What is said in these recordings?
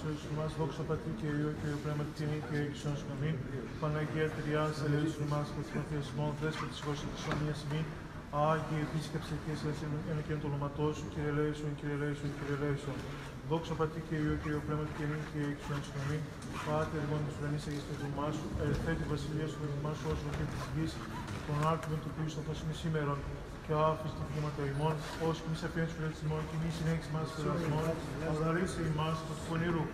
Χριστός μας, δόξα Πατρί και Υιό και Υιό Πνεύμα και Νύχη και Υιό Νομήν, Παναγία Τριάς, ελέησον μας και τις μαθίες ημών, δέσπο της χώρας της ομοίας ημών, Άγιε επίσκεψε και σε ένα και το όνοματό σου, Κύριε Λέησον, Κύριε Λέησον, Κύριε Λέησον. Δόξα Πατρί και Υιό και Υιό Πνεύμα και Νύχη και Υιό Νομήν, Πάτερ λοιπόν της ουρανής αγίας το όνομά σου, ερθέ τη βασιλείας σου με εμάς όσο και της γης, τον άρτημα του οποίου στο είναι σήμερα, και άφης του πνεύματο ημών, ως και μη σε αφήνεις του ημών, και μη συνέχιση μας του λασμών, αδαρρύσε ημάς του πονηρού.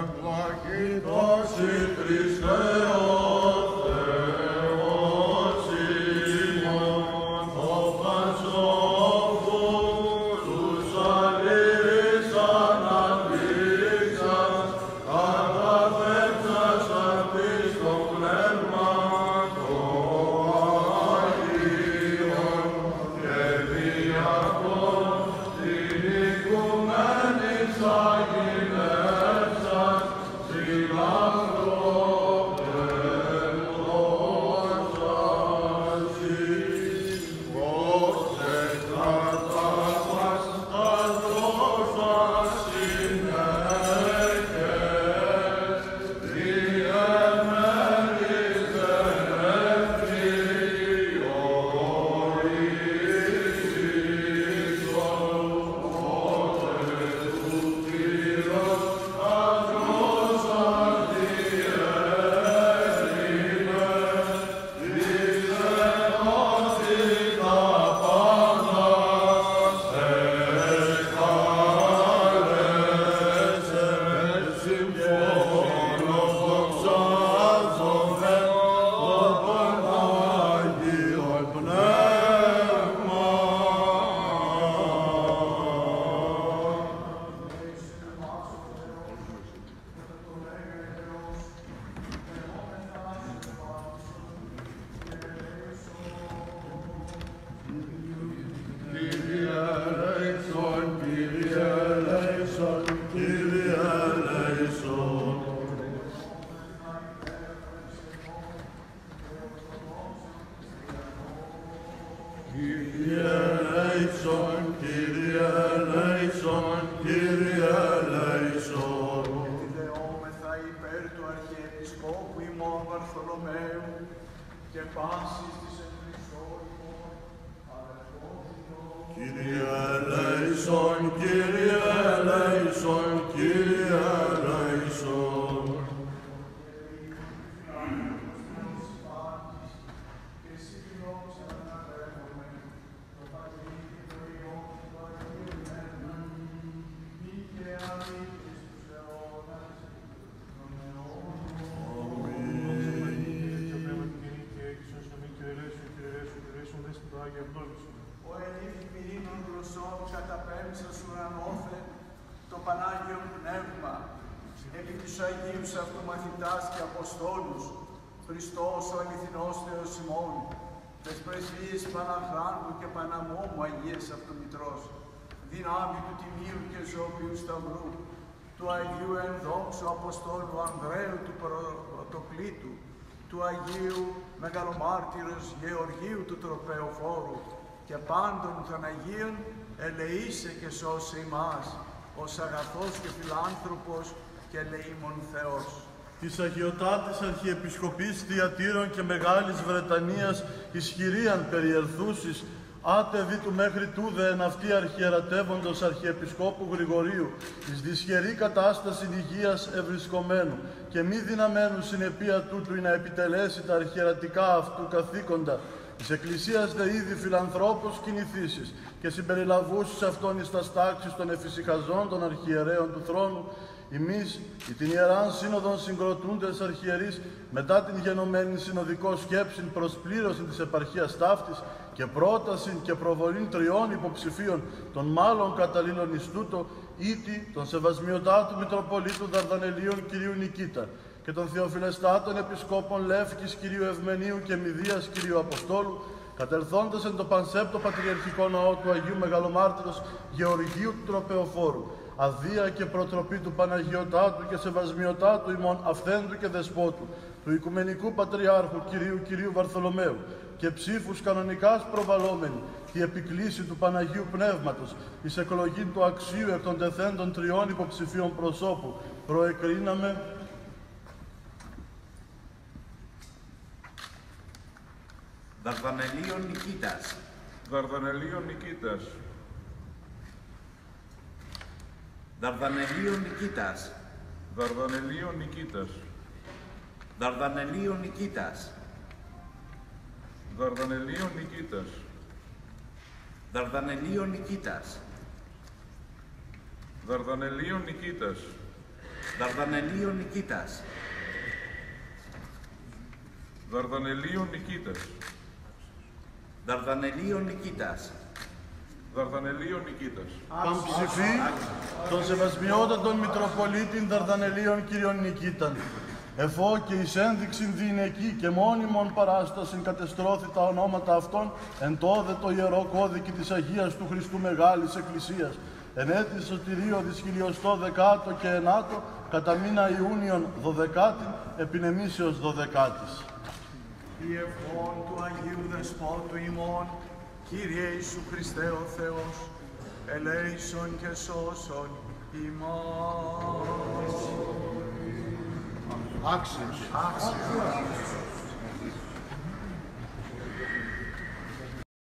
Ευλογητός η Χριστέ Και πάσης της σε τριστόρυφο, αλλά εγώ κοιτώ. Ο ελίφη πυρήνων γλωσσών καταπέμψας ουρανόφεν το Πανάγιο Πνεύμα επί τους Αγίους Αυτομαθητάς και Αποστόλους Χριστός ο αληθινός Θεός ημών τες πρεσβείες Παναχράντου και Παναμόμου Αγίες Αυτομητρός δυνάμει του Τιμίου και Ζωοποιού Σταυρού του Αγίου Ενδόξου Αποστόλου Ανδρέου του Πρωτοκλήτου του Αγίου Μεγαλομάρτυρος Γεωργίου του Τροπεοφόρου και πάντων των Αγίων ελεήσε και σώσε ημάς ως αγαθός και φιλάνθρωπος και ελεήμων Θεός. της Αγιωτάτης Αρχιεπισκοπής Θιατήρων και Μεγάλης Βρετανίας ισχυρίαν περιερθούσης, άτεβη του μέχρι τούδε εν αυτή αρχιερατεύοντος Αρχιεπισκόπου Γρηγορίου, εις δυσχερή κατάσταση υγείας ευρισκομένου και μη δυναμένου συνεπία τούτου ή να επιτελέσει τα αρχιερατικά αυτού καθήκοντα, της Εκκλησίας δε ήδη φιλανθρώπους κινηθήσεις και συμπεριλαβούσεις αυτών εις τας στάξεις των εφησυχαζών των αρχιερέων του θρόνου, Εμείς, η την Ιεράν Σύνοδον συγκροτούντες αρχιερείς, μετά την γενομένη συνοδικό σκέψη προς πλήρωση της επαρχίας ταύτης και πρόταση και προβολήν τριών υποψηφίων των μάλλον καταλήλων εις τούτο, ήτι των σεβασμιωτάτου Μητροπολίτου Δαρδανελίων κυρίου Νικήτα και των Θεοφιλεστάτων Επισκόπων Λεύκης κυρίου Ευμενίου και Μηδίας κυρίου Αποστόλου, κατερθόντας εν το πανσέπτο πατριαρχικό ναό του Αγίου Μεγαλομάρτυρος Γεωργίου του Τροπεοφόρου, αδεία και προτροπή του Παναγιωτάτου και Σεβασμιωτάτου ημών αυθέντου και δεσπότου, του Οικουμενικού Πατριάρχου Κυρίου Κυρίου Βαρθολομαίου και ψήφους κανονικάς προβαλόμενη τη επικλήση του Παναγίου Πνεύματος, εις εκλογή του αξίου εκ των τεθέντων τριών υποψηφίων προσώπου, προεκρίναμε Δαρδανελίων Νικήτας, Δαρδανελίων Νικήτας, Δαρδανελίων Νικήτας, Δαρδανελίων Νικήτας, Δαρδανελίων Νικήτας, Δαρδανελίων Νικήτας, Δαρδανελίων Νικήτας, Δαρδανελίων Νικήτας, Δαρδανελίων Νικήτας, Δαρδανελίων Νικήτας, Δαρδανελίων Νικήτας, Δαρδανελίων Νικήτας, Παμψηφί τον Σεβασμιότατον Μητροπολίτην Δαρδανελίων Κύριων Νικήταν. Εφό και εις ένδειξην διηνεκή και μόνιμον παράστασιν κατεστρώθη τα ονόματα αυτών εν τόδε το ιερό κώδικη της Αγίας του Χριστού Μεγάλης Εκκλησίας. Εν έτη σωτηρίο της χιλιοστό δεκάτο και ενάτο κατά μήνα Ιούνιον δωδεκάτην επινεμήσεως δωδεκάτης. Η ευχών του Αγίου Δεσπότου ημών, Κύριε Ιησού Χριστέ ο Θεός, ελέησον και σώσον ημών. Άξιος. Άξιος.